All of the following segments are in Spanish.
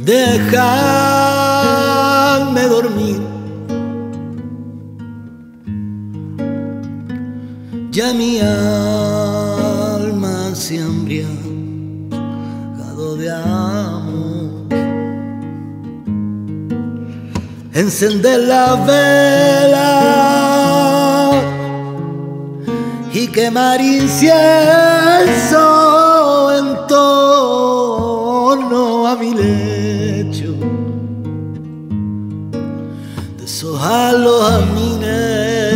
Dejadme dormir. Ya mi alma se ha embriagado de amor. Encender la vela y quemar incienso Deshojar los amines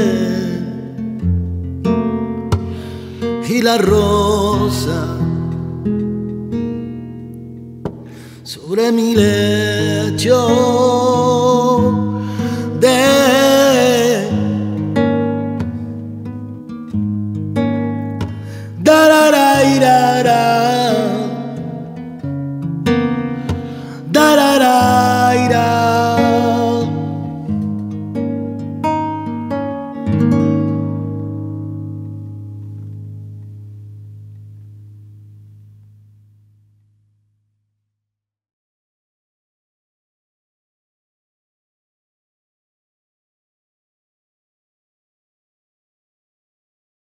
y la rosa sobre mi lecho de